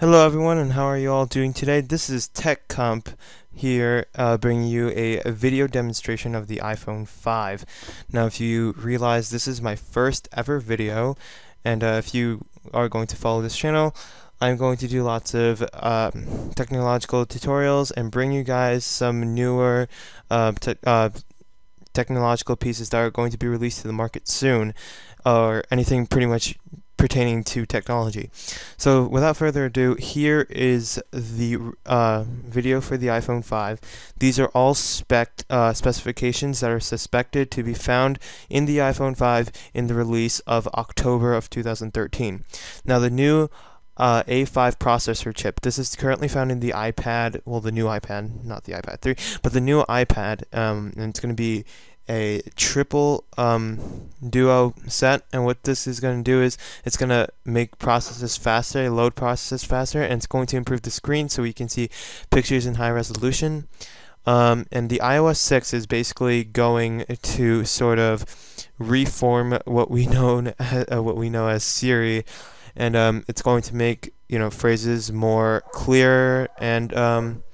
Hello everyone and how are you all doing today? This is TechComp here uh, bringing you a, a, video demonstration of the iPhone 5. Now if you realize this is my first ever video and uh, if you are going to follow this channel I'm going to do lots of uh, technological tutorials and bring you guys some newer uh, te uh, technological pieces that are going to be released to the market soon or anything pretty much pertaining to technology. So without further ado, here is the uh, video for the iPhone 5. These are all spec uh, specifications that are suspected to be found in the iPhone 5 in the release of October of 2013. Now the new uh, A5 processor chip. This is currently found in the iPad, well the new iPad, not the iPad 3, but the new iPad, um, and it's going to be a triple um, duo set. And what this is going to do is it's going to make processes faster load processes faster and it's going to improve the screen so we can see pictures in high resolution. Um, and the iOS 6 is basically going to sort of reform what we know uh, what we know as Siri. And um, it's going to make you know phrases more clear and um,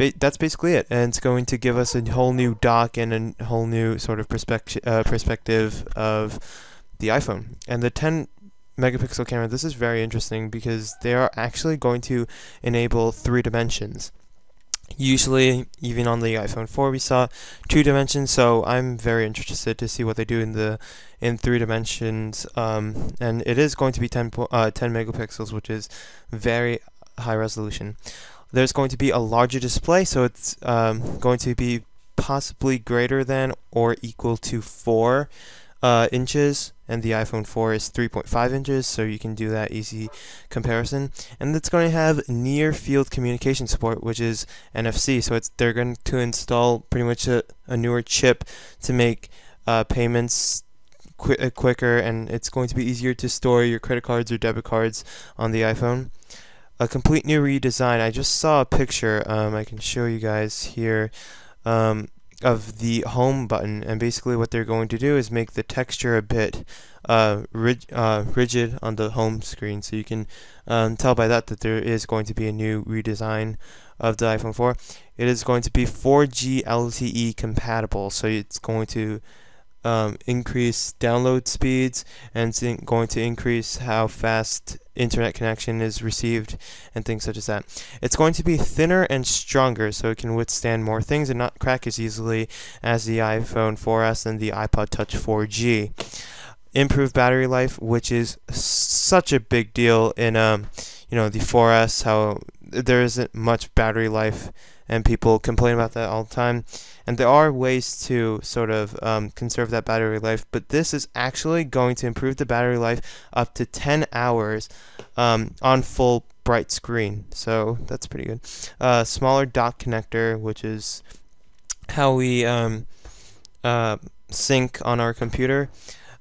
ba that's basically it. And it's going to give us a whole new dock and a whole new sort of perspective uh, perspective of the iPhone. And the 10 megapixel camera, this is very interesting because they are actually going to enable three dimensions. Usually, even on the iPhone 4, we saw two dimensions, so I'm very interested to see what they do in the in three dimensions. Um, and it is going to be 10, uh, 10 megapixels, which is very high resolution there's going to be a larger display, so it's um, going to be possibly greater than or equal to 4 uh, inches, and the iPhone 4 is 3.5 inches, so you can do that easy comparison. And it's going to have near field communication support, which is NFC, so it's they're going to install pretty much a, a newer chip to make uh, payments qu uh, quicker, and it's going to be easier to store your credit cards or debit cards on the iPhone a complete new redesign. I just saw a picture, um, I can show you guys here, um, of the home button and basically what they're going to do is make the texture a bit uh, rig uh, rigid on the home screen so you can um, tell by that that there is going to be a new redesign of the iPhone 4. It is going to be 4G LTE compatible so it's going to um, increase download speeds and it's going to increase how fast internet connection is received and things such as that. It's going to be thinner and stronger so it can withstand more things and not crack as easily as the iPhone 4S and the iPod Touch 4G. Improved battery life, which is such a big deal in um, you know the 4S, how there isn't much battery life and people complain about that all the time. And there are ways to sort of um, conserve that battery life, but this is actually going to improve the battery life up to 10 hours um, on full bright screen. So that's pretty good. Uh, smaller dock connector, which is how we um, uh, sync on our computer.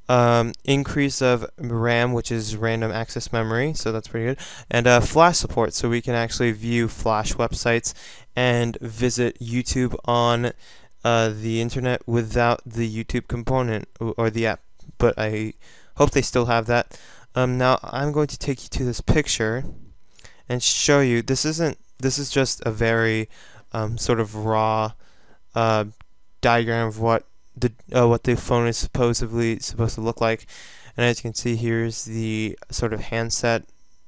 Um, increase of RAM, which is random access memory, so that's pretty good, and uh, flash support, so we can actually view flash websites and visit YouTube on uh, the internet without the YouTube component or the app, but I hope they still have that. Um, now I'm going to take you to this picture and show you. This isn't. This is just a very um, sort of raw uh, diagram of what the uh, what the phone is supposedly supposed to look like. And as you can see, here's the sort of handset.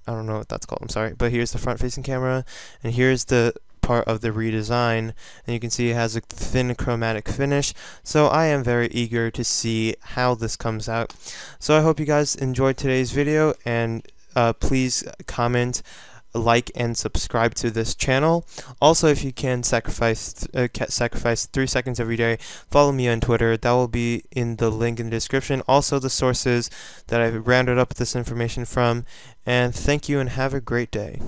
I don't know what that's called. I'm sorry, but here's the front-facing camera, and here's the part of the redesign and you can see it has a thin chromatic finish so I am very eager to see how this comes out so I hope you guys enjoyed today's video and uh, please comment like and subscribe to this channel. Also, if you can sacrifice uh, sacrifice three seconds every day, follow me on Twitter. That will be in the link in the description. Also, the sources that I've rounded up this information from. And thank you and have a great day.